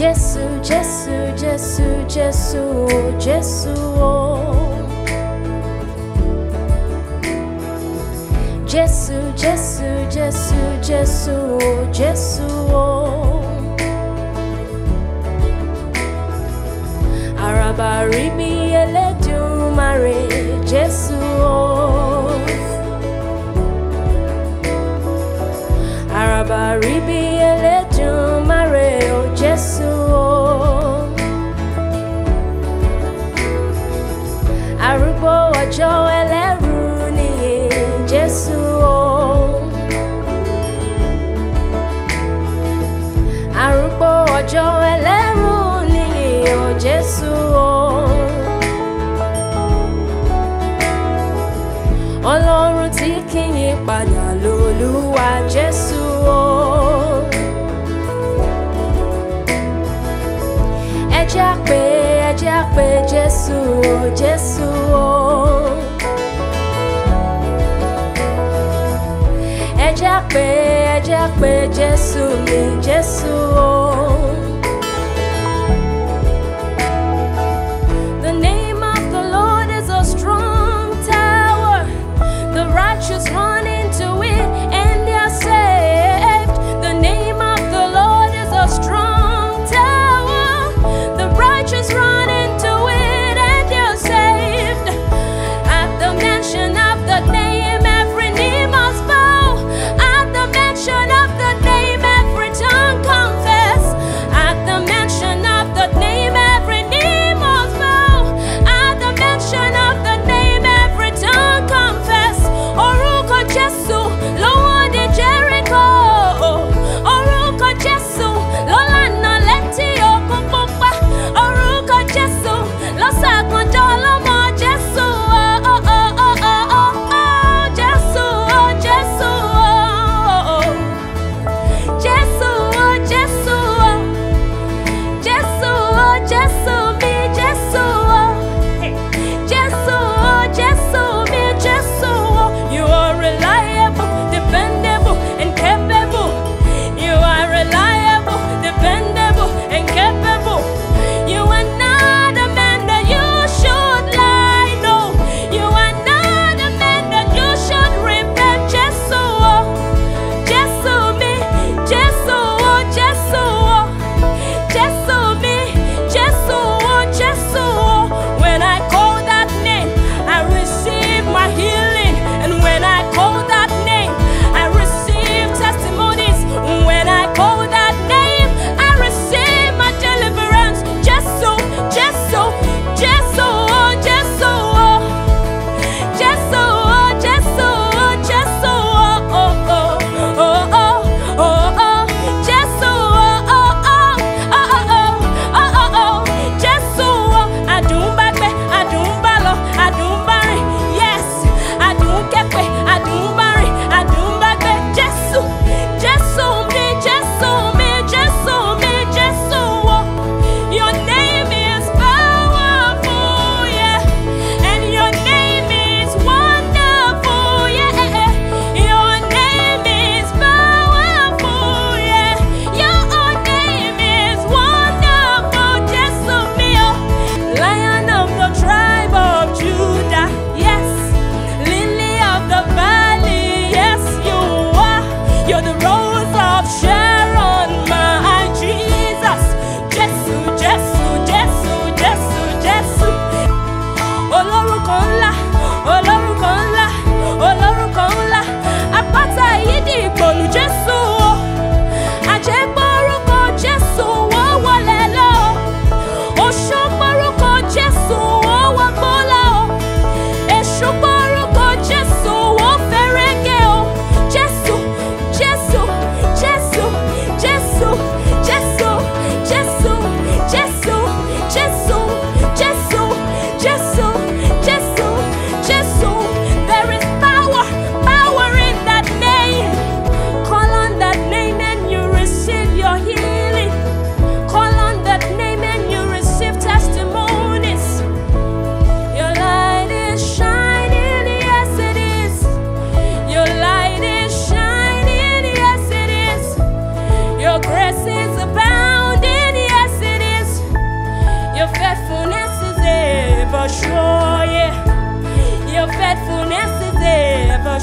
Jésù, Jésù, Jésù, oh, Jésù, oh. Jésù, Jésù, Jésù, Jésù, oh, Jésù, oh. Àràbà rí bí ọjọ́ ẹlẹ́rù nìyí, oh, Jésù, oh. Ọlọ́run tí kì í yí padà lolúwa Jésù, oh. Ẹ jẹ́ á pè, Jésù, oh, Jésù, oh. Ẹ jẹ́ á pè, Jésù mi, Jésù, oh.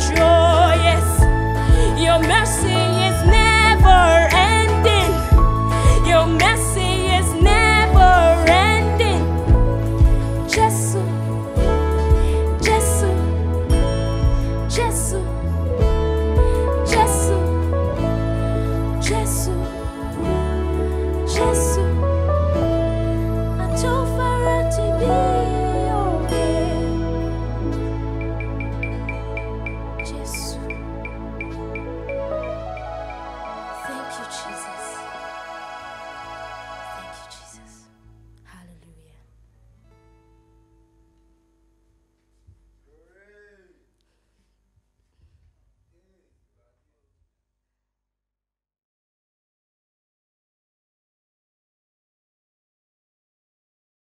Yes. Your mercy is never ending. Your mercy is never ending. Jesus, Jesus, Jesus, Jesus, Jesus, Jesus.